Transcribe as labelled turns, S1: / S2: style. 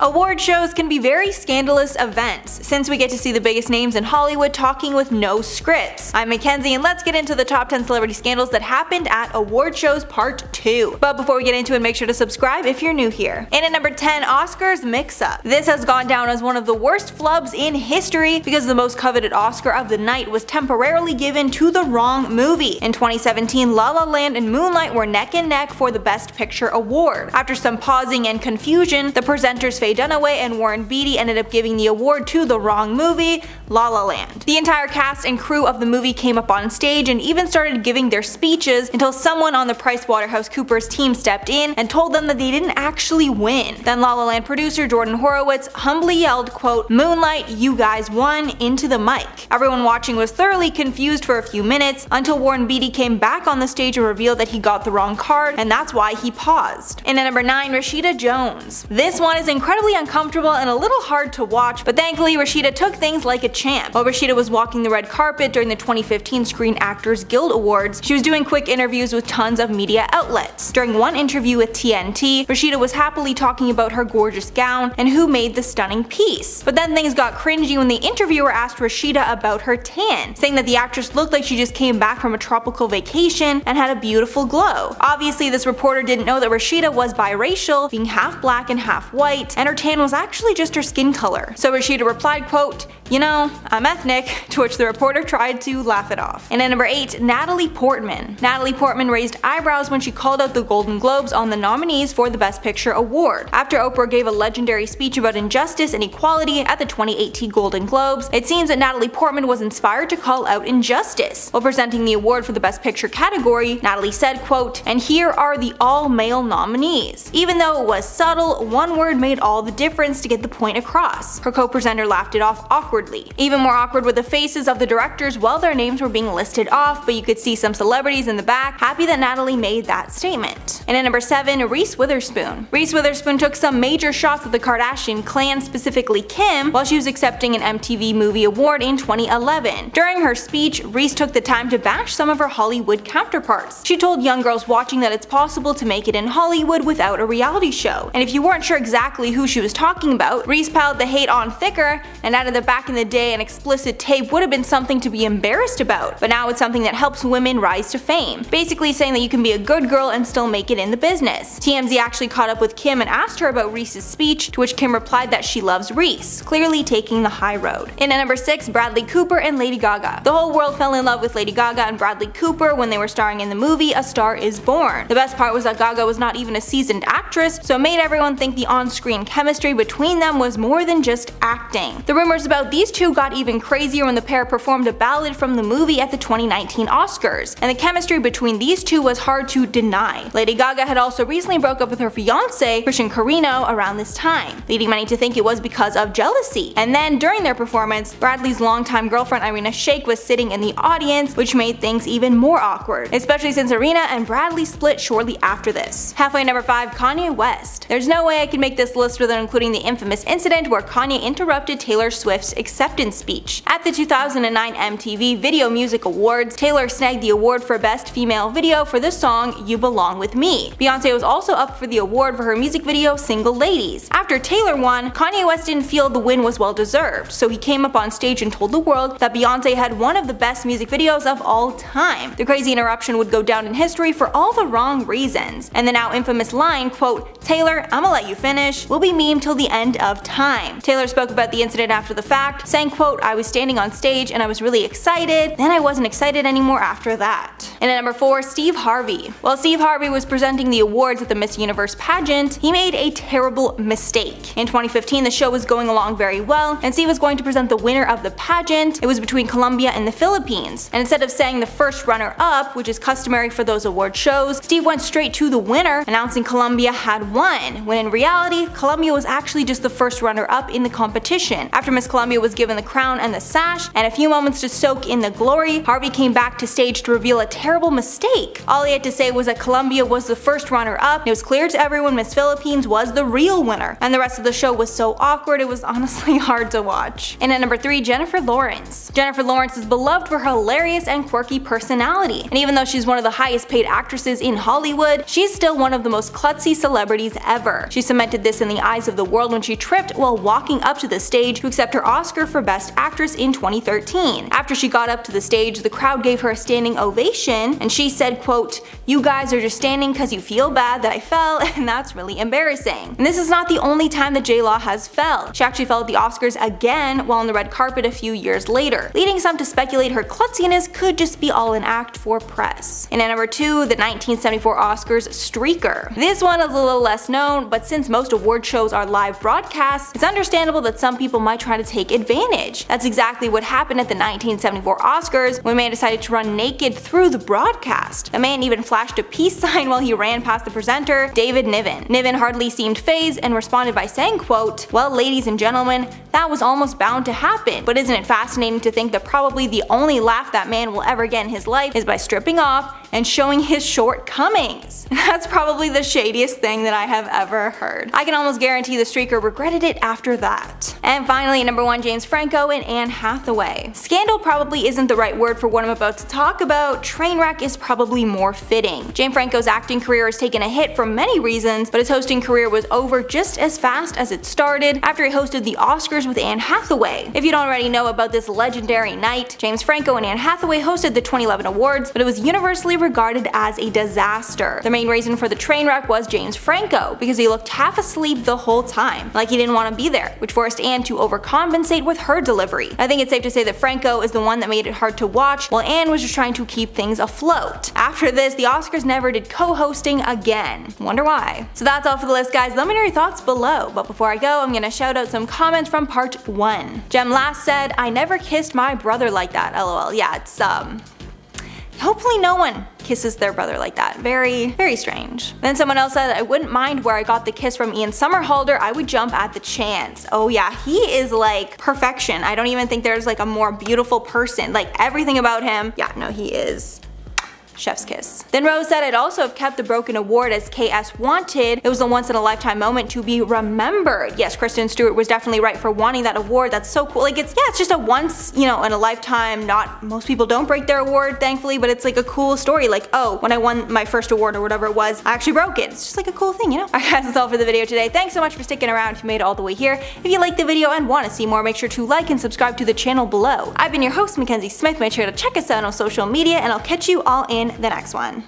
S1: Award shows can be very scandalous events, since we get to see the biggest names in Hollywood talking with no scripts. I'm Mackenzie and let's get into the top 10 celebrity scandals that happened at award shows part 2. But before we get into it, make sure to subscribe if you're new here. And at number 10, Oscars mix-up. This has gone down as one of the worst flubs in history because the most coveted Oscar of the night was temporarily given to the wrong movie. In 2017, La La Land and Moonlight were neck and neck for the Best Picture award. After some pausing and confusion, the presenters Faye Dunaway and Warren Beatty ended up giving the award to the wrong movie, La La Land. The entire cast and crew of the movie came up on stage and even started giving their speeches until someone on the PricewaterhouseCoopers team stepped in and told them that they didn't actually win. Then La La Land producer Jordan Horowitz humbly yelled, quote, Moonlight, you guys won, into the mic. Everyone watching was thoroughly confused for a few minutes until Warren Beatty came back on the stage and revealed that he got the wrong card and that's why he paused. And at number 9, Rashida Jones. This one is incredibly uncomfortable and a little hard to watch, but thankfully Rashida took things like a champ. While Rashida was walking the red carpet during the 2015 Screen Actors Guild Awards, she was doing quick interviews with tons of media outlets. During one interview with TNT, Rashida was happily talking about her gorgeous gown and who made the stunning piece. But then things got cringy when the interviewer asked Rashida about her tan, saying that the actress looked like she just came back from a tropical vacation and had a beautiful glow. Obviously this reporter didn't know that Rashida was biracial, being half black and half white, and her tan was actually just her skin color. So Rashida replied, quote, you know, I'm ethnic, to which the reporter tried to laugh it off. And at number 8, Natalie Portman. Natalie Portman raised eyebrows when she called out the Golden Globes on the nominees for the Best Picture award. After Oprah gave a legendary speech about injustice and equality at the 2018 Golden Globes, it seems that Natalie Portman was inspired to call out injustice. While presenting the award for the Best Picture category, Natalie said, quote, and here are the all-male nominees. Even though it was subtle, one word made all the difference to get the point across. Her co-presenter laughed it off awkwardly. Even more awkward were the faces of the directors while their names were being listed off, but you could see some celebrities in the back happy that Natalie made that statement. And at number 7, Reese Witherspoon. Reese Witherspoon took some major shots at the Kardashian clan, specifically Kim, while she was accepting an MTV Movie Award in 2011. During her speech, Reese took the time to bash some of her Hollywood counterparts. She told young girls watching that it's possible to make it in Hollywood without a reality show, and if you weren't sure exactly who she was talking about, Reese piled the hate on thicker and added that back in the day an explicit tape would have been something to be embarrassed about, but now it's something that helps women rise to fame. Basically saying that you can be a good girl and still make it in the business. TMZ actually caught up with Kim and asked her about Reese's speech, to which Kim replied that she loves Reese, clearly taking the high road. In at number 6, Bradley Cooper and Lady Gaga. The whole world fell in love with Lady Gaga and Bradley Cooper when they were starring in the movie A Star Is Born. The best part was that Gaga was not even a seasoned actress, so it made everyone think the on-screen chemistry between them was more than just acting. The rumors about these two got even crazier when the pair performed a ballad from the movie at the 2019 Oscars, and the chemistry between these two was hard to deny. Lady Gaga had also recently broke up with her fiance, Christian Carino, around this time, leading many to think it was because of jealousy. And then during their performance, Bradley's longtime girlfriend Irina Shayk was sitting in the audience, which made things even more awkward, especially since Irina and Bradley split shortly after this. Halfway number 5, Kanye West. There's no way I can make this list without including the infamous incident where Kanye interrupted Taylor Swift's acceptance speech. At the 2009 MTV Video Music Awards, Taylor snagged the award for Best Female Video for the song You Belong With Me. Beyonce was also up for the award for her music video Single Ladies. After Taylor won, Kanye West didn't feel the win was well deserved, so he came up on stage and told the world that Beyonce had one of the best music videos of all time. The crazy interruption would go down in history for all the wrong reasons, and the now infamous line, quote, Taylor, I'ma let you finish, will be meme till the end of time. Taylor spoke about the incident after the fact, saying, quote, I was standing on stage and I was really excited, then I wasn't excited anymore after that. And at number 4, Steve Harvey. While Steve Harvey was presenting the awards at the Miss Universe pageant, he made a terrible mistake. In 2015, the show was going along very well, and Steve was going to present the winner of the pageant. It was between Colombia and the Philippines. And instead of saying the first runner-up, which is customary for those award shows, Steve went straight to the winner, announcing Colombia had won, when in reality, Colombia was actually just the first runner-up in the competition. After Miss Colombia was given the crown and the sash, and a few moments to soak in the glory, Harvey came back to stage to reveal a terrible mistake. All he had to say was that Colombia was the first runner-up, it was clear to everyone Miss Philippines was the real winner, and the rest of the show was so awkward it was honestly hard to watch. And at number 3, Jennifer Lawrence. Jennifer Lawrence is beloved for her hilarious and quirky personality, and even though she's one of the highest paid actresses in Hollywood, she's still one of the most klutzy celebrities ever. She cemented this in the eyes of the world when she tripped while walking up to the stage to accept her Oscar for Best Actress in 2013. After she got up to the stage, the crowd gave her a standing ovation, and she said, quote, You guys are just standing because you feel bad that I fell, and that's really embarrassing. And this is not the only time that J-Law has fell. She actually fell at the Oscars again while on the red carpet a few years later, leading some to speculate her klutziness could just be all an act for press. And at number 2, the 1974 Oscars Streaker. This one is a little less known, but since most award shows are live broadcasts, it's understandable that some people might try to take advantage. That's exactly what happened at the 1974 Oscars when a man decided to run naked through the broadcast. The man even flashed a peace sign while he ran past the presenter, David Niven. Niven hardly seemed phased and responded by saying, quote, Well ladies and gentlemen, that was almost bound to happen, but isn't it fascinating to think that probably the only laugh that man will ever get in his life is by stripping off and showing his shortcomings. That's probably the shadiest thing that I have ever heard. I can almost guarantee the streaker regretted it after that. And finally, number 1 James Franco and Anne Hathaway. Scandal probably isn't the right word for what I'm about to talk about, Trainwreck is probably more fitting. James Franco's acting career has taken a hit for many reasons, but his hosting career was over just as fast as it started after he hosted the Oscars with Anne Hathaway. If you don't already know about this legendary night, James Franco and Anne Hathaway hosted the 2011 awards, but it was universally regarded as a disaster. The main reason for the train wreck was James Franco, because he looked half asleep the whole time, like he didn't want to be there, which forced Anne to overcompensate with her delivery. I think it's safe to say that Franco is the one that made it hard to watch, while Anne was just trying to keep things afloat. After this, the Oscars never did co-hosting again. Wonder why. So that's all for the list guys, let me know your thoughts below, but before I go, I'm gonna shout out some comments from part 1. Jem Last said, I never kissed my brother like that, lol. Yeah, it's um, Hopefully no one kisses their brother like that. Very, very strange. Then someone else said, I wouldn't mind where I got the kiss from Ian Somerhalder, I would jump at the chance. Oh yeah, he is like perfection. I don't even think there's like a more beautiful person. Like everything about him, yeah, no, he is Chef's kiss. Then Rose said I'd also have kept the Broken Award as KS wanted. It was a once in a lifetime moment to be remembered. Yes, Kristen Stewart was definitely right for wanting that award. That's so cool. Like it's, yeah, it's just a once, you know, in a lifetime, not, most people don't break their award, thankfully, but it's like a cool story. Like, oh, when I won my first award or whatever it was, I actually broke it. It's just like a cool thing, you know? Alright guys, that's all for the video today. Thanks so much for sticking around if you made it all the way here. If you liked the video and want to see more, make sure to like and subscribe to the channel below. I've been your host, Mackenzie Smith. Make sure to check us out on social media and I'll catch you all the next one.